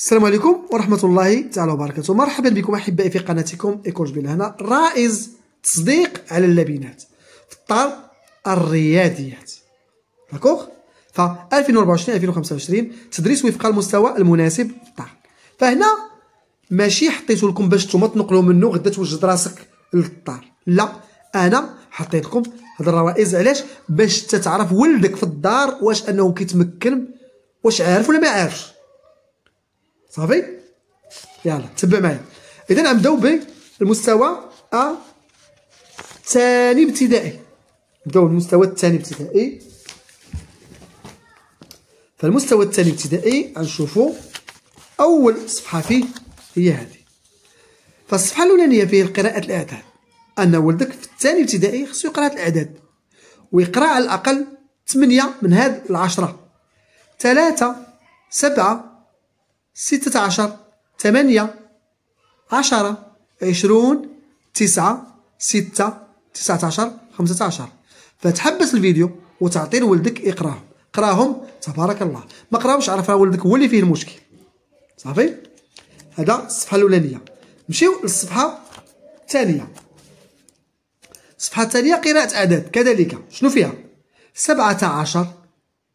السلام عليكم ورحمة الله تعالى وبركاته. مرحبا بكم أحبائي في قناتكم école جبيل هنا رائز تصديق على اللبنات. في الطار الرياضيات داكور ف 2024 2025 تدريس وفق المستوى المناسب في الطار فهنا ماشي حطيته لكم باش نتوما تنقلوا منه غدا توجد راسك للطار لا أنا حطيت لكم هاد الروائز. علاش؟ باش تتعرف ولدك في الدار واش أنه كيتمكن واش عارف ولا ما عارفش. صافي؟ يلا تبع معايا. اذا غنبداو بالمستوى الثاني ابتدائي. نبدأو بالمستوى الثاني ابتدائي. فالمستوى الثاني ابتدائي غنشوفوا أول صفحة فيه هي هذه. فالصفحة الأولانية فيه قراءة الأعداد. أن ولدك في الثاني ابتدائي خصو يقرأ الأعداد ويقرأ على الأقل 8 من هاد العشرة. ثلاثة سبعة ستة عشر ثمانية عشرة عشرون تسعة ستة تسعة عشر خمسة عشر فتحبس الفيديو وتعطي لولدك يقراهم قراهم تبارك الله. ما قراهمش عرف راه ولدك هو اللي فيه المشكل. صافي؟ هذا الصفحة الأولانية. نمشيو للصفحة الثانية. الصفحة الثانية قراءة اعداد كذلك. شنو فيها؟ سبعة عشر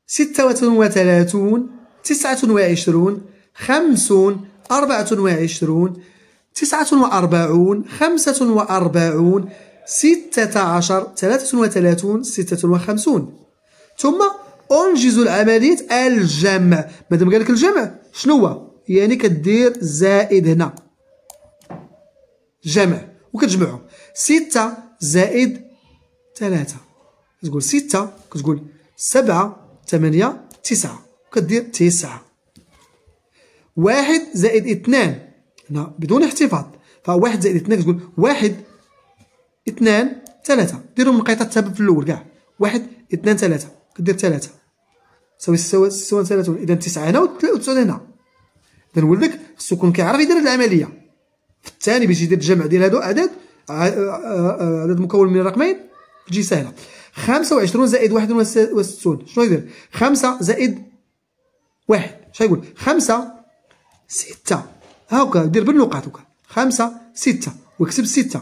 ستة وثلاثون تسعة وعشرون خمسون أربعة وعشرون تسعة وأربعون خمسة وأربعون ستة عشر ثلاثة وثلاثون ستة وخمسون. ثم أنجز العملية الجمع. مادام قالك الجمع شنو هو؟ يعني كدير زائد هنا. جمع. وكتجمعهم. ستة زائد ثلاثة. كتقول ستة كتقول سبعة ثمانية تسعة. كدير تسعة. واحد زائد اثنان. هنا بدون احتفاظ. فواحد زائد اثنان كتقول واحد اثنان ثلاثة. ديروا من قيطة التابع في الأول كاع. واحد اثنان ثلاثة. كدير ثلاثة. تساوي تساوي تساوي ثلاثون إذا تسعة هنا وتسعة هنا. إذا ولدك خصو يكون كيعرف يدير العملية. في الثاني باش يدير الجمع ديال هادو أعداد عدد مكون من رقمين تجي سهلة. خمسة وعشرون زائد واحد وستون. شنو يدير؟ خمسة زائد واحد. شنو يقول؟ خمسة ستة. هاكا دير بالنقاط هاكا خمسة ستة. ويكتب ستة.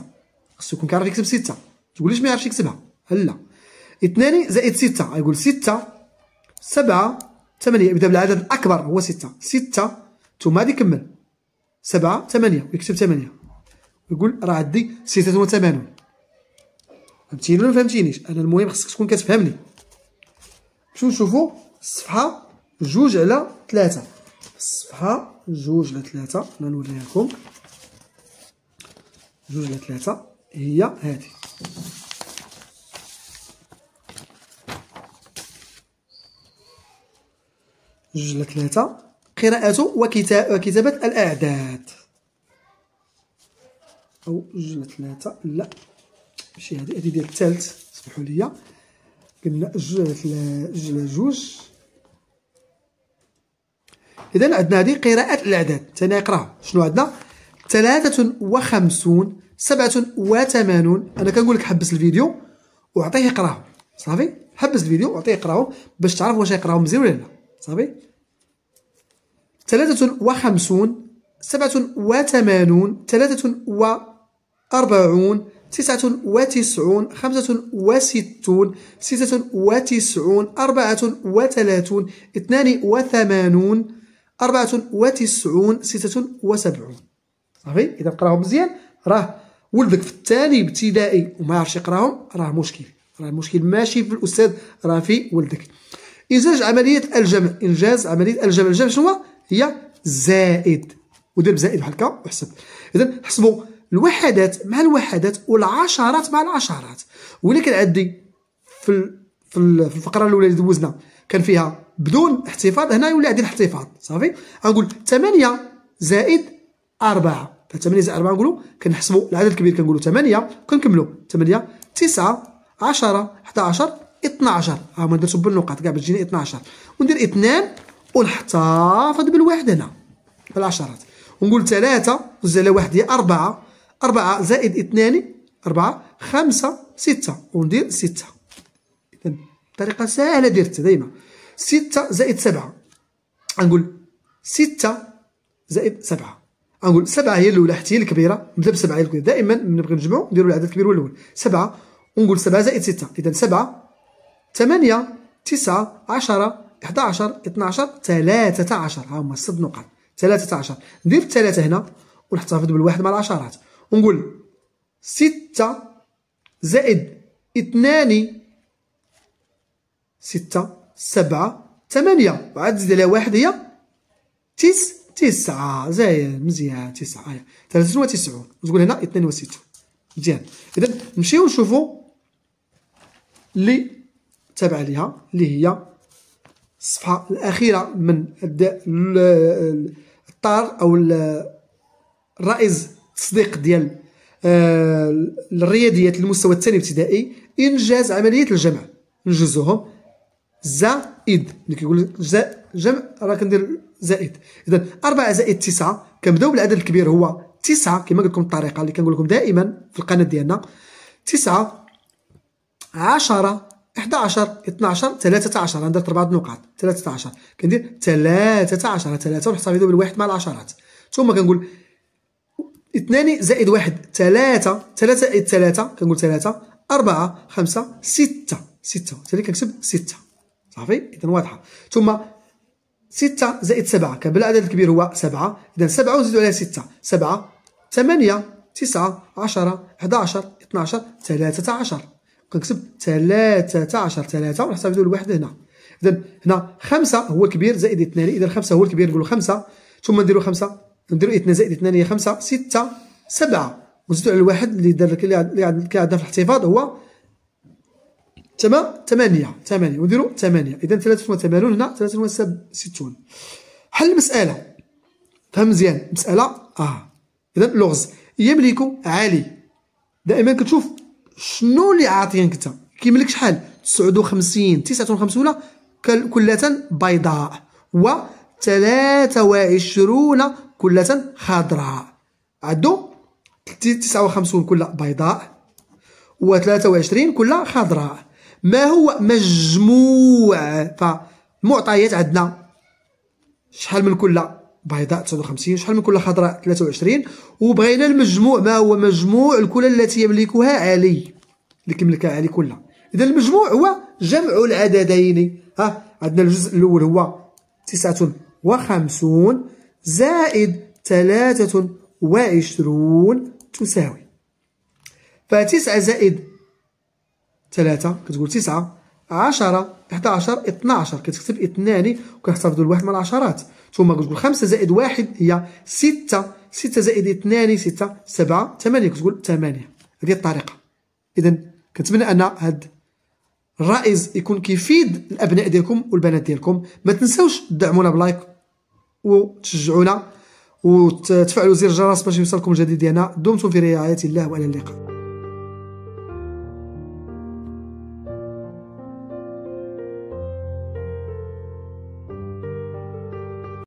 خصو يكون كيعرف يكتب ستة. تقوليش ما يعرفش يكتبها لا. اثنان زائد ستة يقول ستة. سبعة ثمانية. يبدأ بالعدد الأكبر هو ستة. ستة ثم هادي كمل سبعة ثمانية. ويكتب ثمانية. يقول راه عندي ستة وثمانون فهمتيني ولا فهمتينيش؟ أنا المهم خصك تكون كتفهمني. شو نشوفو؟ الصفحة جوج على ثلاثة. الصفحة جوج على ثلاثة أنا نوريها لكم. جوج على ثلاثة هي هذه. جوج على ثلاثة قراءة وكتابة الأعداد. أو جوج على ثلاثة لا. ماشي هذه هذه ديال الثالث سمحوا لي قلنا جوج جوج. إذا عندنا هذه قراءة الأعداد. ثاني يقرأها. شنو عندنا؟ ثلاثة وخمسون سبعة وثمانون. أنا كنقول لك حبس الفيديو وعطيه يقراهم. صافي؟ حبس الفيديو وعطيه يقراهم باش تعرف واش يقراهم مزيان ولا لا. صافي؟ ثلاثة وخمسون سبعة وثمانون ثلاثة وأربعون تسعة وتسعون خمسة وستون ستة وتسعون أربعة وثلاثون اثنان وثمانون أربعة وتسعون ستة وسبعون. صافي؟ إذا قراهم مزيان راه ولدك في الثاني ابتدائي وما عرفش يقراهم راه مشكل. راه المشكل ماشي في الأستاذ راه في ولدك. إنجاز عملية الجمع. إنجاز عملية الجمع. الجمع شنو هي زائد. ودير بزائد بحال هكا وحسب إذا حسبوا الوحدات مع الوحدات والعشرات مع العشرات. ولكن عندي في في الفقرة الأولى اللي دوزنا كان فيها بدون احتفاظ هنا يولي عندي الاحتفاظ صافي؟ غنقول 8 زائد 4 ف 8 زائد 4 نقولوا كنحسبوا العدد الكبير كنقولوا 8 كنكملوا 8 9 10 11 12 ها هما درتو بالنقاط كاع باش تجيني 12 وندير 2 ونحتفظ بالواحد هنا بالعشرات. ونقول 3 زوج على واحد هي 4 4 زائد 2 4 5 6 وندير 6 إذا طريقة سهلة درتها دايما. 6 زائد 7 غنقول 6 زائد سبعة. غنقول سبعة هي الأولى حتى هي الكبيرة. نبدا بسبعة هي الكبيرة. دائما نبغي نجمعو نديرو العدد الكبير هو الأول سبعة ونقول سبعة زائد ستة. سبعة تسعة عشرة إحدى عشر اثنا عشر ثلاثة عشر. ها هما ست ثلاثة عشر. ندير الثلاثة هنا ونحتفظ بالواحد مع العشرات. ونقول ستة زائد اثنان ستة سبعة ثمانية. وعاد تزيد عليها واحد هي تس تسعة. زايد مزيان. تسعة. ثلاثة وتسعون تقول هنا اثنين وستون مزيان. إذا نمشيو نشوفو اللي تابع ليها اللي هي الصفحة الأخيرة من الطار أو الرائز التصديق ديال آه، الرياضيات المستوى الثاني ابتدائي إنجاز عملية الجمع. نجزوهم. زائد. اللي كيقول جمع راه كندير زائد. اذا 4 زائد 9 كنبدأو بالعدد الكبير هو 9 كما قلت لكم الطريقة اللي كنقول لكم دائما في القناة ديالنا. 9 10 11 12 13 درت أربعة نقاط. 13 كندير 13 3 ونحتفظ بالواحد مع العشرات. ثم كنقول 2 زائد 1 3 3 زائد 3 كنقول 3 4 5 6 6 ثاني كنكتب 6 صافي؟ اذا واضحة. ثم 6 زائد 7 كان بالعدد الكبير هو 7 اذا 7 ونزيدو عليها 6 7 8 9 10 11 12 13 كنكتب 13 3 ونحتفظ بالواحد هنا. اذا هنا 5 هو الكبير زائد 2 اذا 5 هو الكبير نقولوا 5 ثم نديروا 5 نديروا 2 زائد 2 هي 5 6 7 ونزيدوا على الواحد اللي دار اللي عندنا في الاحتفاظ هو تمام؟ ثمانية ثمانية ونديرو ثمانية إذا ثلاثة وثمانون هنا ثلاثة وستون. حل المسألة فهم مزيان. المسألة آه. إذا لغز. يملك علي دائما كتشوف شنو اللي عاطينك أنت. كيملك شحال 59 59 كلة بيضاء. و 23 كلة خضراء. عدو؟ 59 كلة بيضاء. و 23 كلة خضراء. ما هو مجموع؟ فالمعطيات عندنا شحال من كل بيضاء 59 شحال من كل خضراء 23 وبغينا المجموع ما هو مجموع؟ الكلى التي يملكها علي اللي كيملكها علي كلها. إذا المجموع هو جمع العددين. ها عندنا الجزء الأول هو 59 زائد 23 تساوي. فتسعة زائد ثلاثة كتقول تسعة عشرة حداشر اثناشر كتكتب اثنان وكنحتفظوا الواحد من العشرات. ثم كتقول خمسة زائد واحد هي ستة ستة زائد اثنان ستة سبعة ثمانية كتقول ثمانية. هذه الطريقة. إذا كنتمنى أن هاد الرائز يكون كيفيد الأبناء ديالكم والبنات ديالكم. ما تنساوش تدعمونا بلايك وتشجعونا وتفعلوا زر الجرس باش يوصلكم الجديد ديالنا. دمتم في رعاية الله وإلى اللقاء.